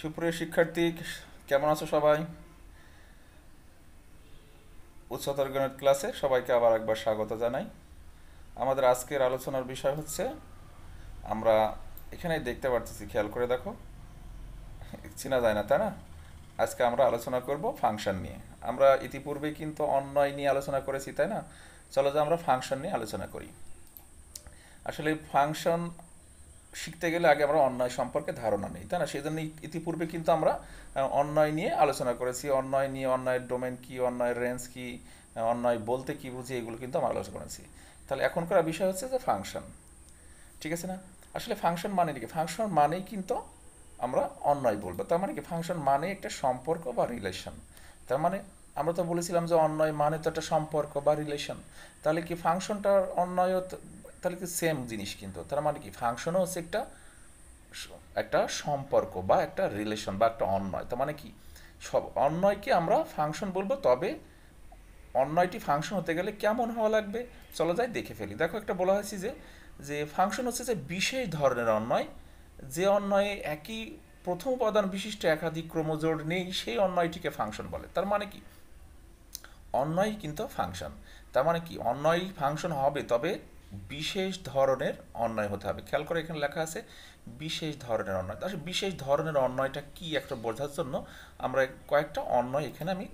সুপ্রিয় শিক্ষার্থী, কেমন আছো সবাই? উচ্চতর গণিত ক্লাসে সবাইকে আবার একবার স্বাগত জানাই। আমাদের আজকের আলোচনার বিষয় হচ্ছে, আমরা এখানে দেখতে পারতেছি, খেয়াল করে দেখো। চেনা যায় না, তাই না? আজকে আমরা আলোচনা করব ফাংশন নিয়ে। আমরা ইতিপূর্বে কিন্তু অন্যয় নিয়ে আলোচনা করেছি, তাই না? চলো যে আমরা ফাংশন নিয়ে আলোচনা করি। আসলে ফাংশন শিখতে গেলে আগে আমরা অন্যায় সম্পর্কে ধারণা নেই, তাই না? সেই জন্য ইতিপূর্বে কিন্তু আমরা অন্যায় নিয়ে আলোচনা করেছি। অন্যায় নিয়ে অন্যায়ের ডোমেন কি, অন্যায়ের রেঞ্জ কি অন্যায় বলতে কি বুঝি, এগুলো কিন্তু আমরা আলোচনা করেছি। তাহলে এখনকার বিষয় হচ্ছে যে ফাংশন ঠিক আছে না? আসলে ফাংশন মানে কি? ফাংশন মানেই কিন্তু আমরা অন্যায় বলব। তার মানে কি? ফাংশন মানে একটা সম্পর্ক বা রিলেশন তার মানে আমরা তো বলেছিলাম যে অন্যায় মানে তো একটা সম্পর্ক বা রিলেশন তাহলে কি ফাংশনটার অন্যায় তাহলে কি সেম জিনিস কিন্তু। তার মানে কি? ফাংশনও হচ্ছে একটা একটা সম্পর্ক বা একটা রিলেশন বা একটা অন্যয়। তার মানে কি? সব অন্যায়কে আমরা ফাংশন বলব, তবে অন্যয়টি ফাংশন হতে গেলে কেমন হওয়া লাগবে? চলো যাই দেখে ফেলি। দেখো একটা বলা হয়েছে যে যে ফাংশন হচ্ছে যে বিশেষ ধরনের অন্যয়। যে অন্যয়ে একই প্রথম উপাদান বিশিষ্ট একাধিক ক্রমজোড় নেই, সেই অন্যয়টিকে ফাংশন বলে। তার মানে কি? অন্যয় কিন্তু ফাংশন তার মানে কি? অন্যয় ফাংশন হবে, তবে বিশেষ ধরনের অন্যায় হতে হবে। খেয়াল করে এখানে লেখা আছে, বিশেষ ধরনের অন্যয়। আসলে বিশেষ ধরনের অন্যয়টা কি একটা বোঝার জন্য আমরা কয়েকটা অন্যায় এখানে আমি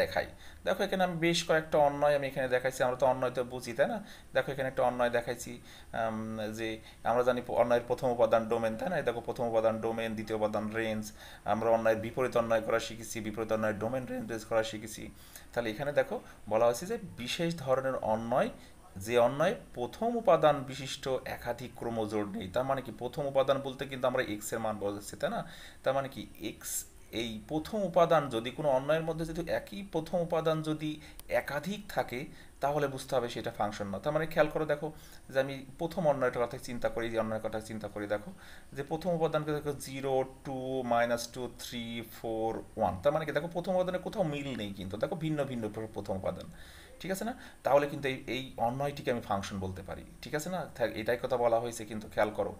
দেখাই। দেখো এখানে আমি বেশ কয়েকটা অন্যায় আমি এখানে দেখাইছি, আমরা তো অন্যায় তো বুঝি, তাই না? দেখো এখানে একটা অন্যায় দেখাইছি যে আমরা জানি অন্যয়ের প্রথম উপাদান ডোমেন, তাই না? দেখো প্রথম উপাদান ডোমেন, দ্বিতীয় উপাদান রেঞ্জ, আমরা অন্যায়ের বিপরীত অন্যায় করা শিখেছি, বিপরীত অন্যায়ের ডোমেন রেঞ্জ করা শিখেছি। তাহলে এখানে দেখো বলা হয়েছে যে বিশেষ ধরনের অন্যয় যে অন্যায় প্রথম উপাদান বিশিষ্ট একাধিক ক্রমজোড় নেই, তার মানে কি প্রথম উপাদান বলতে কিন্তু আমরা এক্সের মান বোঝাচ্ছি তাই না? তার মানে কি এক্স এই প্রথম উপাদান যদি কোনো অন্যায়ের মধ্যে যদি একই প্রথম উপাদান যদি একাধিক থাকে, তাহলে বুঝতে হবে সেটা ফাংশন না। তার মানে খেয়াল করে দেখো যে আমি প্রথম অন্যায়টার কথা চিন্তা করি, যে অন্যায়ের কথা চিন্তা করি, দেখো যে প্রথম উপাদানকে দেখো zero two minus two three four one তার মানে কি দেখো প্রথম উপাদানে কোথাও মিল নেই কিন্তু, দেখো ভিন্ন ভিন্ন প্রথম উপাদান। ঠিক আছে না? তাহলে কিন্তু এই এই অন্যয়টিকে আমি ফাংশন বলতে পারি। ঠিক আছে না? এটাই কথা বলা হয়েছে, কিন্তু খেয়াল করো,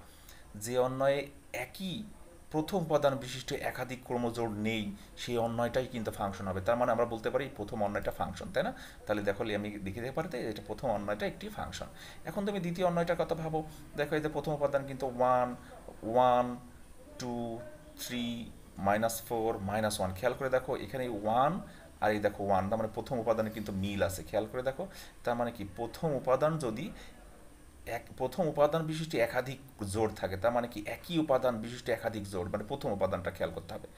যে অন্যয়ে একই প্রথম উপাদান বিশিষ্ট একাধিক ক্রমজোড় নেই, সেই অন্যয়টাই কিন্তু ফাংশন হবে। তার মানে আমরা বলতে পারি, প্রথম অন্যয়টা ফাংশন তাই না? তাহলে দেখো আমি দেখে দিতে পারি এটা প্রথম অন্যয়টা একটি ফাংশন এখন তুমি দ্বিতীয় অন্যয়টার কথা ভাবো। দেখো, এই যে প্রথম উপাদান কিন্তু one one two three minus four minus one খেয়াল করে দেখো, এখানে ওয়ান আর এই দেখো ওয়ান তার মানে প্রথম উপাদানে কিন্তু মিল আছে। খেয়াল করে দেখো, তার মানে কি? প্রথম উপাদান যদি এক, প্রথম উপাদান বিশিষ্ট একাধিক জোর থাকে, তার মানে কি? একই উপাদান বিশিষ্ট একাধিক জোর মানে প্রথম উপাদানটা খেয়াল করতে হবে।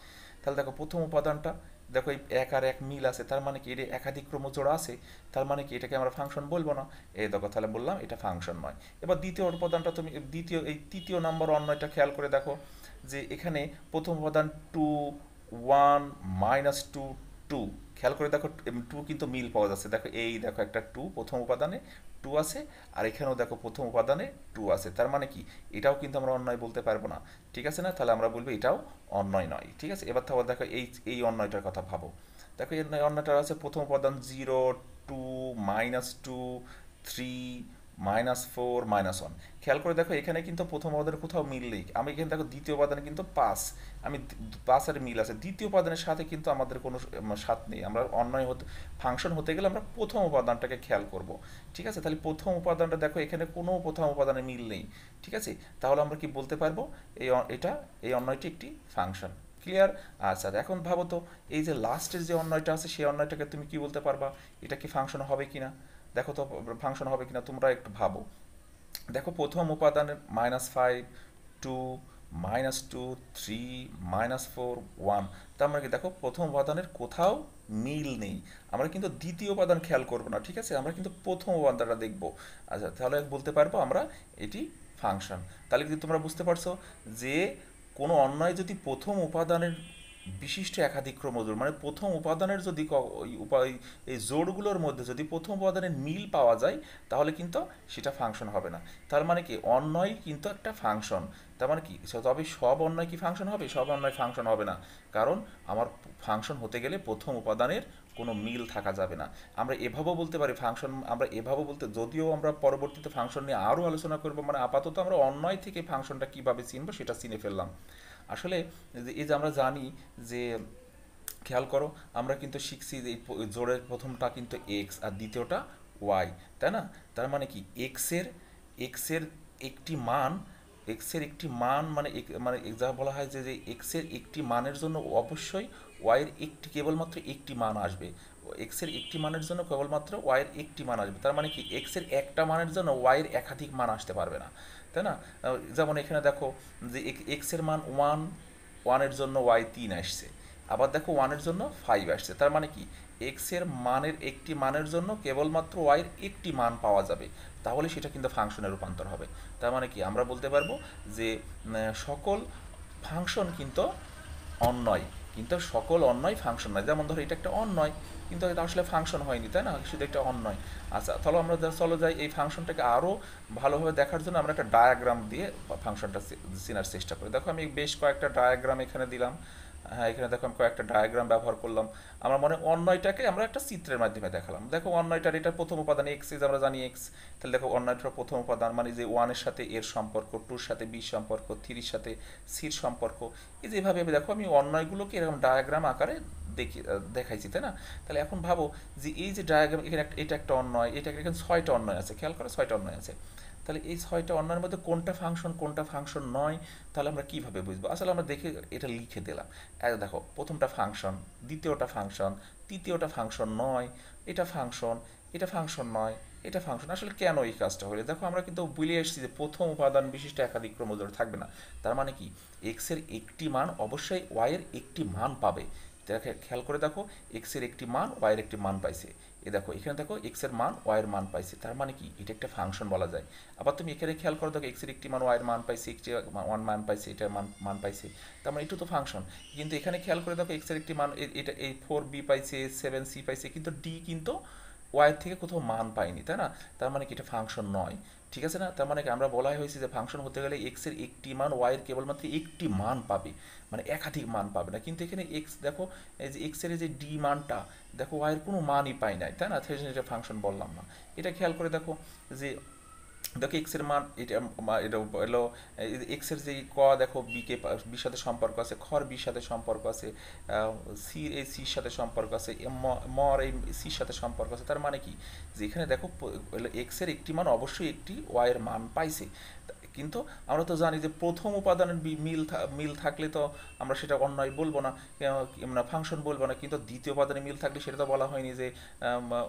তাহলে দেখো, প্রথম উপাদানটা, দেখো এই এক আর এক মিল আছে, তার মানে কি? এটা একাধিক ক্রমজোড় আছে, তার মানে কি? এটাকে আমরা ফাংশন বলব না। এই দেখো, তাহলে বললাম এটা ফাংশন নয়। এবার দ্বিতীয় উপাদানটা তুমি, দ্বিতীয়, এই তৃতীয় নম্বর অন্যটা খেয়াল করে দেখো, যে এখানে প্রথম উপাদান two one minus two two খেয়াল করে দেখো টু কিন্তু মিল পাওয়া যাচ্ছে। দেখো, এই দেখো একটা টু প্রথম উপাদানে টু আছে, আর এখানেও দেখো প্রথম উপাদানে টু আছে। তার মানে কি? এটাও কিন্তু আমরা অন্যায় বলতে পারব না। ঠিক আছে না? তাহলে আমরা বলব এটাও অন্যয় নয়। ঠিক আছে? এবার তাহলে দেখো এই এই অন্যায়টার কথা ভাবো। দেখো এই অন্যায়টা আছে, প্রথম উপাদান zero two minus two three minus four minus one খেয়াল করে দেখো, এখানে কিন্তু প্রথম উপাদানের কোথাও মিল নেই। আমি এখানে দেখো, দ্বিতীয় উপাদানে কিন্তু পাঁচ। আমি পাঁচের মিল আছে। দ্বিতীয় উপাদানের সাথে কিন্তু আমাদের কোনো স্বাদ নেই। আমরা অন্যায় হতে ফাংশন হতে গেলে আমরা প্রথম উপাদানটাকে খেয়াল করব। ঠিক আছে? তাহলে প্রথম উপাদানটা দেখো, এখানে কোনো প্রথম উপাদানে মিল নেই। ঠিক আছে? তাহলে আমরা কি বলতে পারব? এই এটা, এই অন্যায়টি একটি ফাংশন ক্লিয়ার আচ্ছা এখন ভাবো তো, এই যে লাস্টের যে অন্যায়টা আছে, সেই অন্যায়টাকে তুমি কি বলতে পারবা? এটা কি ফাংশন হবে কিনা? দেখো তো ফাংশন হবে কিনা, তোমরা একটু ভাবো। দেখো, প্রথম উপাদানের minus five two minus two three minus four one তার মানে কি, দেখো, প্রথম উপাদানের কোথাও মিল নেই। আমরা কিন্তু দ্বিতীয় উপাদান খেয়াল করব না, ঠিক আছে? আমরা কিন্তু প্রথম উপাদানটা দেখব। আচ্ছা তাহলে বলতে পারব আমরা এটি ফাংশন তাহলে কিন্তু তোমরা বুঝতে পারছ? যে কোনো অন্যায় যদি প্রথম উপাদানের বিশিষ্ট একাধিক ক্রমজোড় মানে প্রথম উপাদানের যদি উপায়, এই জোরগুলোর মধ্যে যদি প্রথম উপাদানের মিল পাওয়া যায়, তাহলে কিন্তু সেটা ফাংশন হবে না। তার মানে কি? অন্যয় কিন্তু একটা ফাংশন তার মানে কি? তবে সব অন্যয় কি ফাংশন হবে? সব অন্যয় ফাংশন হবে না। কারণ আমার ফাংশন হতে গেলে প্রথম উপাদানের কোনো মিল থাকা যাবে না। আমরা এভাবেও বলতে পারি ফাংশন আমরা এভাবেও বলতে, যদিও আমরা পরবর্তীতে ফাংশন নিয়ে আরও আলোচনা করব মানে আপাতত আমরা অন্যয় থেকে ফাংশনটা কীভাবে চিনবো সেটা চিনে ফেললাম। আসলে এই যে আমরা জানি যে, খেয়াল করো, আমরা কিন্তু শিখছি যে প- প্রথমটা কিন্তু এক্স আর দ্বিতীয়টা ওয়াই তাই না? তার মানে কি? এক্সের এক্সের একটি মান এক্সের একটি মান মানে মানে যা বলা হয় যে এক্সের একটি মানের জন্য অবশ্যই ওয়াইয়ের একটি কেবলমাত্র একটি মান আসবে। এক্সের একটি মানের জন্য কেবলমাত্র ওয়াইয়ের একটি মান আসবে। তার মানে কি এক্সের একটা মানের জন্য ওয়াইয়ের একাধিক মান আসতে পারবে না। তাই না? যেমন এখানে দেখো যে এক্সের মান ওয়ান ওয়ানের জন্য ওয়াই তিন আসছে। আবার দেখো ওয়ানের জন্য ফাইভ আসছে। তার মানে কি এক্সের মানের একটি মানের জন্য কেবলমাত্র ওয়াইয়ের একটি মান পাওয়া যাবে। তাহলে সেটা কিন্তু ফাংশনে রূপান্তর হবে। তার মানে কি, আমরা বলতে পারব যে সকল ফাংশন কিন্তু অন্যয়। কিন্তু সকল অন্যয় ফাংশন নয় যেমন ধরো এটা একটা অন্যয় কিন্তু এটা আসলে ফাংশন হয়নি তাই না শুধু একটা অন্যয় আচ্ছা তাহলে আমরা চলো যাই এই ফাংশনটাকে আরও ভালোভাবে দেখার জন্য আমরা একটা ডায়াগ্রাম দিয়ে ফাংশনটা চেনার চেষ্টা করি দেখো আমি বেশ কয়েকটা ডায়াগ্রাম এখানে দিলাম হ্যাঁ এখানে দেখো আমি কয়েকটা ডায়াগ্রাম ব্যবহার করলাম। আমরা মনে অন্যয়টাকে আমরা একটা চিত্রের মাধ্যমে দেখালাম। দেখো অন্যয়টার এটার প্রথম উপাদান এক্স ইজ আমরা জানি এক্স তাহলে দেখো অন্যয়টার প্রথম উপাদান মানে যে ওয়ানের সাথে এর সম্পর্ক টুর সাথে বি সম্পর্ক থ্রির সাথে সির সম্পর্ক। এই যেভাবে আমি দেখো, আমি অন্যয়গুলোকে এরকম ডায়াগ্রাম আকারে দেখি দেখাইছি, তাই না? তাহলে এখন ভাবো যে এই যে ডায়াগ্রাম এখানে এটা একটা অন্যয়, এটা এখানে ছয়টা অন্যয় আছে। খেয়াল করো ছয়টা অন্যয় আছে। তাহলে এই ছয়টা অন্যের মধ্যে কোনটা ফাংশন কোনটা ফাংশন নয়, তাহলে আমরা কীভাবে বুঝব? আসলে আমরা দেখে এটা লিখে দিলাম। দেখো, প্রথমটা ফাংশন দ্বিতীয়টা ফাংশন তৃতীয়টা ফাংশন নয়, এটা ফাংশন এটা ফাংশন নয়, এটা ফাংশন আসলে কেন এই কাজটা হলে? দেখো, আমরা কিন্তু বলে এসেছি যে প্রথম উপাদান বিশিষ্ট একাধিক ক্রমজোড় থাকবে না। তার মানে কি? এক্সের একটি মান অবশ্যই ওয়াই এর একটি মান পাবে। খেয়াল করে দেখো এক্সের একটি মান ওয়াই এর একটি মান পাইছে। এ দেখো, এখানে দেখো এক্সের মান ওয়াই এর মান পাইছে। তার মানে কি? এটা একটা ফাংশন বলা যায়। আবার তুমি এখানে খেয়াল করো, দেখো এক্সের একটি মান ওয়াই এর মান পাইছে, একটি ওয়ান মান পাইছে, এটার মান মান পাইছে। তার মানে এটা তো ফাংশন কিন্তু এখানে খেয়াল করে দেখো এক্সের একটি মান এটা, এই ফোর বি পাইছে সেভেন সি পাইছে, কিন্তু ডি কিন্তু ওয়াই থেকে কোথাও মান পাইনি, তাই না? তার মানে কি এটা ফাংশন নয়, ঠিক আছে না? তার মানে আমরা বলাই হয়েছে যে ফাংশন হতে গেলে এক্সের একটি মান ওয়াইয়ের কেবলমাত্র একটি মান পাবে মানে একাধিক মান পাবে না। কিন্তু এখানে এক্স দেখো, এই যে এক্সের যে ডি মানটা, দেখো ওয়াইয়ের কোনো মানই পাই নাই, তাই না? সেই এটা ফাংশন বললাম না। এটা খেয়াল করে দেখো যে দেখো এক্সের মান, এটা এটা হলো এক্সের যে ক দেখো বি কে বির সাথে সম্পর্ক আছে, খর বির সাথে সম্পর্ক আছে সি এই সির সাথে সম্পর্ক আছে মর এই সির সাথে সম্পর্ক আছে, তার মানে কি? যে এখানে দেখো এক্সের একটি মান অবশ্যই একটি ওয়াই এর মান পাইছে। কিন্তু আমরা তো জানি যে প্রথম উপাদানের মিল মিল থাকলে তো আমরা সেটা অন্যায় বলব না ফাংশন বলব না, কিন্তু দ্বিতীয় উপাদানে মিল থাকলে সেটা তো বলা হয়নি যে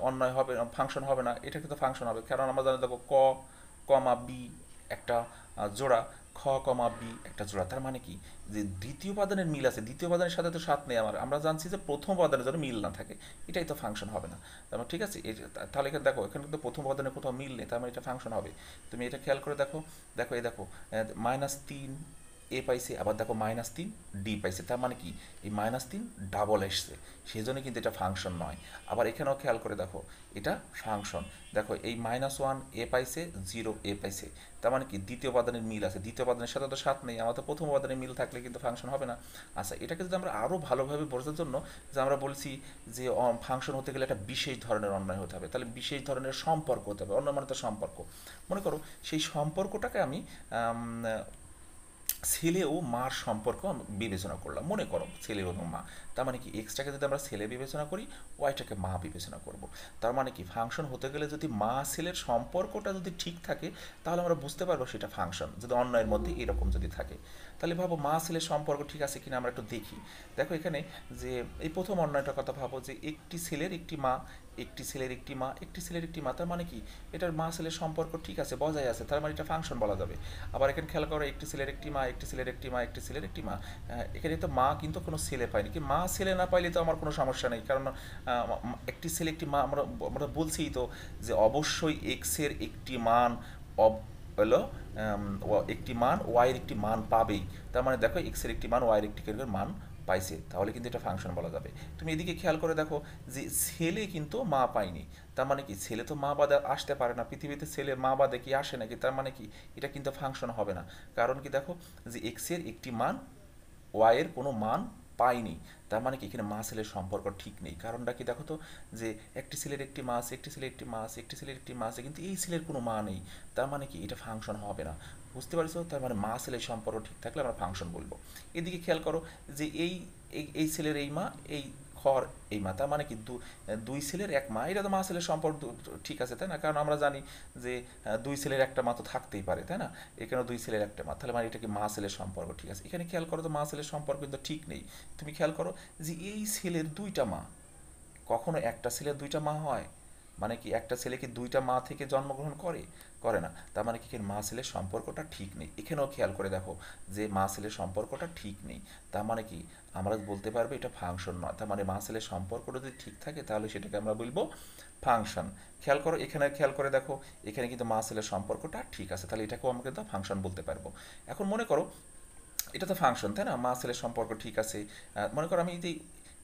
অন্যায় হবে ফাংশন হবে না, এটা কিন্তু ফাংশন হবে। কারণ আমরা জানি দেখো ক কমা বি একটা জোড়া, খ কমা বি একটা জোড়া। তার মানে কি? যে দ্বিতীয় উপাদানের মিল আছে। দ্বিতীয় উপাদানের সাথে তো সাত নেই আমার। আমরা জানছি যে প্রথম উপাদানের জন্য মিল না থাকে। এটাই তো ফাংশন হবে না। তার মানে ঠিক আছে তাহলে এখানে দেখো, এখানে কিন্তু প্রথম উপাদানের কোথাও মিল নেই। তার মানে এটা ফাংশন হবে। তুমি এটা খেয়াল করে দেখো। দেখো, এই দেখো মাইনাস তিন এ পাইছে আবার দেখো মাইনাস তিন ডি পাইছে। তার মানে কি? এই মাইনাস তিন ডাবল এসছে। সেই জন্য কিন্তু এটা ফাংশন নয়। আবার এখানেও খেয়াল করে দেখো এটা ফাংশন দেখো এই মাইনাস ওয়ান এ পাইছে জিরো এ পাইছে। তার মানে কি? দ্বিতীয় উপাদানের মিল আছে। দ্বিতীয় উপাদানের সাথে তো সাত নেই। আমাদের প্রথম উপাদানের মিল থাকলে কিন্তু ফাংশন হবে না। আচ্ছা এটাকে যদি আমরা আরও ভালোভাবে বোঝার জন্য যে আমরা বলছি যে ফাংশন হতে গেলে একটা বিশেষ ধরনের অন্যায় হতে হবে। তাহলে বিশেষ ধরনের সম্পর্ক হতে হবে অন্য মানে তো সম্পর্ক। মনে করো সেই সম্পর্কটাকে আম, ছেলে ও মার সম্পর্ক বিবেচনা করলাম। মনে করো, ছেলে এবং মা। তার মানে কি এক্সটাকে যদি আমরা ছেলে বিবেচনা করি ওয়াইটাকে মা বিবেচনা করব। তার মানে কি ফাংশন হতে গেলে যদি মা ছেলের সম্পর্কটা যদি ঠিক থাকে, তাহলে আমরা বুঝতে পারব সেটা ফাংশন যদি অন্যের মধ্যে এরকম যদি থাকে। তাহলে ভাবো মা ছেলের সম্পর্ক ঠিক আছে কিনা আমরা একটু দেখি। দেখো এখানে যে, এই প্রথম অন্যায়টার কথা ভাবো যে, একটি ছেলের একটি মা, একটি ছেলের একটি মা, একটি ছেলের একটি মা, তার মানে কি, এটার মা ছেলের সম্পর্ক ঠিক আছে, বজায় আছে, তার মানে এটা ফাংশন বলা যাবে। আবার এখানে খেয়াল করো, একটি ছেলের একটি মা একটি ছেলের একটি মা, একটি ছেলের একটি মা। এখানে তো মা কিন্তু কোনো ছেলে পায়নি। কি মা ছেলে না পাইলে তো আমার কোনো সমস্যা নেই। কারণ একটি ছেলে, একটি মা, আমরা আমরা বলছি তো যে অবশ্যই এক্সের একটি মান হলো একটি মান ওয়াইয়ের একটি মান পাবেই। তার মানে দেখো, এক্সের একটি মান ওয়াইয়ের একটি মান পাইছে, তাহলে কিন্তু এটা ফাংশন বলা যাবে। তুমি এদিকে খেয়াল করে দেখো যে ছেলে কিন্তু মা পায়নি। তার মানে কি? ছেলে তো মা বাদে আসতে পারে না। পৃথিবীতে ছেলে মা বাদে কি আসে নাকি? তার মানে কি? এটা কিন্তু ফাংশন হবে না। কারণ কি দেখো যে এক্সের একটি মান ওয়াইয়ের কোনো মান পাইনি তার মানে কি? এখানে মা ছেলের সম্পর্ক ঠিক নেই। কারণটা কি দেখো তো? যে একটি ছেলের একটি মাস একটি ছেলের একটি মাস একটি ছেলের একটি মাস কিন্তু এই ছেলের কোনো মা নেই। তার মানে কি? এটা ফাংশন হবে না। বুঝতে পারছ? তার মানে মা ছেলের সম্পর্ক ঠিক থাকলে আমরা ফাংশন বলব। এদিকে খেয়াল করো যে এই, এই- ছেলের এই মা, এই খর এই মা, তার মানে কি দুই ছেলের এক মা, এটা তো মা ছেলের সম্পর্ক ঠিক আছে, তাই না? কারণ আমরা জানি যে দুই ছেলের একটা মা তো থাকতেই পারে, তাই না? এখানে দুই ছেলের একটা মা, তাহলে মানে এটা কি মা ছেলের সম্পর্ক, ঠিক আছে? এখানে খেয়াল করো তো মা ছেলের সম্পর্ক কিন্তু ঠিক নেই। তুমি খেয়াল করো যে এই ছেলের দুইটা মা, কখনো একটা ছেলের দুইটা মা হয় মানে কি একটা ছেলে কি দুইটা মা থেকে জন্মগ্রহণ করে? করে না। তার মানে কি মা ছেলের সম্পর্কটা ঠিক নেই। এখানেও খেয়াল করে দেখো যে মা ছেলের সম্পর্কটা ঠিক নেই। তার মানে কি, আমরা বলতে পারব এটা ফাংশন নয়। তার মানে মা ছেলের সম্পর্কটা যদি ঠিক থাকে, তাহলে সেটাকে আমরা বলব ফাংশন খেয়াল করো, এখানে খেয়াল করে দেখো, এখানে কিন্তু মা ছেলের সম্পর্কটা ঠিক আছে। তাহলে এটাকেও আমরা কিন্তু ফাংশন বলতে পারব। এখন মনে করো, এটা তো ফাংশন তাই না? মা ছেলের সম্পর্ক ঠিক আছে। মনে করো আমি এই যে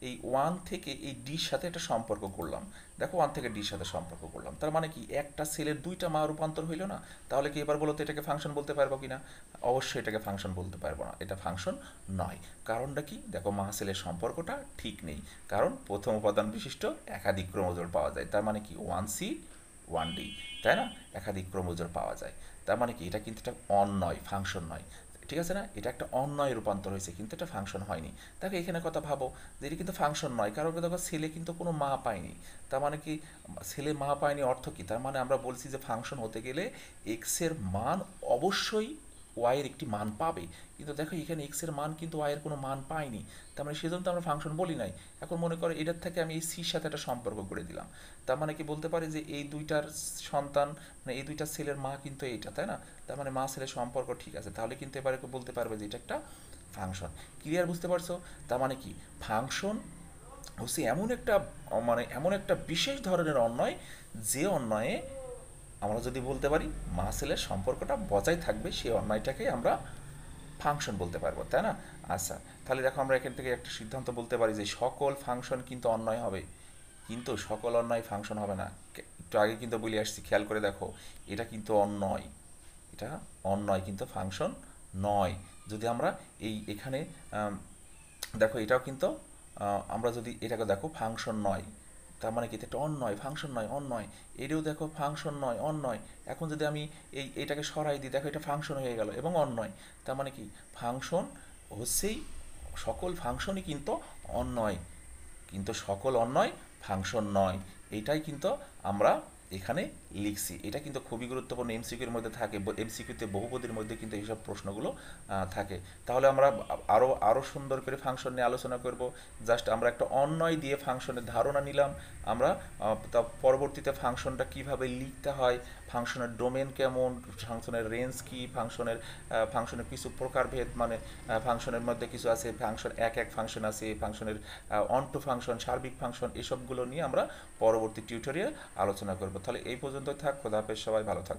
এই ওয়ান থেকে এই ডির সাথে একটা সম্পর্ক করলাম। দেখো ওয়ান থেকে ডির সাথে সম্পর্ক করলাম। তার মানে কি? একটা সেলের দুইটা মা রূপান্তর হইল না? তাহলে কি এবার বলো তো এটাকে ফাংশন বলতে পারব কি না অবশ্যই এটাকে ফাংশন বলতে পারব না। এটা ফাংশন নয়। কারণটা কি? দেখো মা সেলের সম্পর্কটা ঠিক নেই। কারণ প্রথম উপাদান বিশিষ্ট একাধিক ক্রোমোজোর পাওয়া যায়। তার মানে কি? ওয়ান সি ওয়ান ডি তাই না? একাধিক ক্রোমোজোর পাওয়া যায়। তার মানে কি? এটা কিন্তু একটা অন নয় ফাংশন নয়। ঠিক আছে না? এটা একটা অন্যয় রূপান্তর হয়েছে, কিন্তু এটা ফাংশন হয়নি। তাকে এখানে কথা ভাবো যে এটা কিন্তু ফাংশন নয়। কারণ দেখো, ছেলে কিন্তু কোনো মা পায়নি। তার মানে কি, ছেলে মা পায়নি অর্থ কী? তার মানে আমরা বলছি যে ফাংশন হতে গেলে এক্সের মান অবশ্যই ওয়াইয়ের একটি মান পাবে। কিন্তু দেখো, এখানে এক্সের মান কিন্তু ওয়াইয়ের কোনো মান পায়নি তার মানে সেজন্য তো আমরা ফাংশন বলি নাই। এখন মনে করো, এটার থেকে আমি এই সির সাথে একটা সম্পর্ক করে দিলাম। তার মানে কি বলতে পারি যে, এই দুইটার সন্তান মানে এই দুইটা ছেলের মা কিন্তু এইটা, তাই না? তার মানে মা ছেলের সম্পর্ক ঠিক আছে। তাহলে কিন্তু এবারে বলতে পারবে যে, এটা একটা ফাংশন ক্লিয়ার বুঝতে পারছ? তার মানে কি? ফাংশন হচ্ছে এমন একটা মানে এমন একটা বিশেষ ধরনের অন্যায় যে অন্যায়ে আমরা যদি বলতে পারি মা ছেলের সম্পর্কটা বজায় থাকবে সেই অন্যায়টাকেই আমরা ফাংশন বলতে পারব, তাই না? আচ্ছা তাহলে দেখো আমরা এখান থেকে একটা সিদ্ধান্ত বলতে পারি যে সকল ফাংশন কিন্তু অন্যায় হবে। কিন্তু সকল অন্যায় ফাংশন হবে না। একটু আগে কিন্তু বলে আসছি, খেয়াল করে দেখো, এটা কিন্তু অন্যয়। এটা অন্যয় কিন্তু ফাংশন নয়। যদি আমরা এই এখানে দেখো এটাও কিন্তু আমরা যদি এটাকে দেখো ফাংশন নয়। তার মানে কি? এটা অন্যয় ফাংশন নয়, অন্যয়। এটাও দেখো ফাংশন নয়, অন্যয়। এখন যদি আমি এই, এটাকে সরাই দিই, দেখো এটা ফাংশন হয়ে গেল এবং অন্যয়। তার মানে কি? ফাংশন হচ্ছেই, সকল ফাংশনই কিন্তু অন্যয়। কিন্তু সকল অন্যয় ফাংশন নয়। এটাই কিন্তু আমরা এখানে লিখছি। এটা কিন্তু খুবই গুরুত্বপূর্ণ। এমসিকিউর মধ্যে থাকে এমসিকিউতে বহুপদীর মধ্যে কিন্তু এইসব প্রশ্নগুলো থাকে। তাহলে আমরা আরও আরও সুন্দর করে ফাংশন নিয়ে আলোচনা করব। জাস্ট আমরা একটা অন্যয় দিয়ে ফাংশনের ধারণা নিলাম। আমরা তা পরবর্তীতে ফাংশনটা কীভাবে লিখতে হয় ফাংশনের ডোমেন কেমন ফাংশনের রেঞ্জ কি ফাংশনের ফাংশনের কিছু প্রকারভেদ মানে ফাংশনের মধ্যে কিছু আছে ফাংশন এক এক ফাংশন আছে ফাংশনের অন টু ফাংশন সার্বিক ফাংশন এসবগুলো নিয়ে আমরা পরবর্তী টিউটোরিয়াল আলোচনা করব। তাহলে এই পর্যন্ত থাক খোদা হাফেজ সবাই ভালো থাক।